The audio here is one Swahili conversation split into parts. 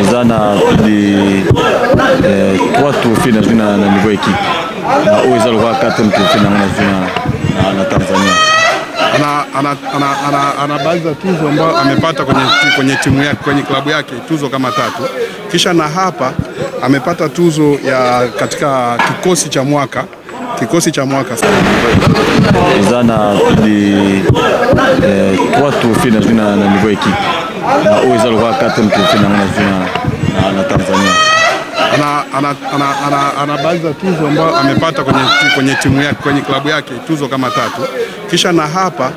eza na plus de 3 trophée nazwi na niveau équipe na oyo eza lokola 4 trophée nango nazwi na Tanzania. Ana, ana, ana, ana, ana baadhi ya tuzo ambayo amepata kwenye, kwenye timu yake kwenye klabu yake tuzo kama tatu, kisha na hapa amepata tuzo ya katika kikosi cha mwaka kikosi cha mwaka. Eza na trois 3 trophée nazwi na niveau équipe na oyo eza lokola 4 na nazwi na Tanzania. Ana, ana, ana, ana, ana baadhi za tuzo ambayo amepata kwenye, kwenye timu yake kwenye klabu yake tuzo kama tatu, kisha na hapa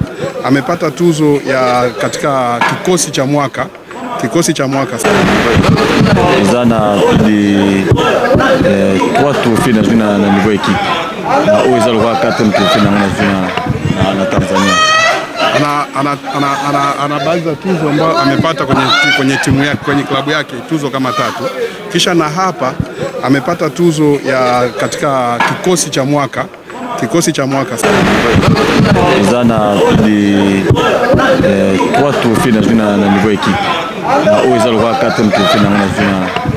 amepata tuzo ya katika kikosi cha mwaka kikosi cha mwaka. Eza na plus de 3 trophée nazwi na niveau équipe na oyo eza lokola 4 trophée nango nazwi na Tanzania ana, ana, ana, ana, ana baadhi za tuzo ambayo amepata kwenye, kwenye timu yake kwenye klabu yake tuzo kama tatu, kisha na hapa amepata tuzo ya katika kikosi cha mwaka kikosi cha mwaka. Zana di de 3 trophée nazwi na niveau équipe na oyo eza lokola 4 mtu fina nazwi na Tanzania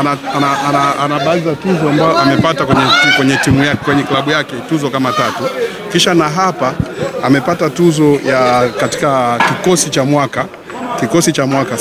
ana, ana, ana, ana, baadhi za tuzo ambayo amepata kwenye, kwenye timu yake kwenye klabu yake tuzo kama tatu, kisha na hapa amepata tuzo ya katika kikosi cha mwaka kikosi cha mwaka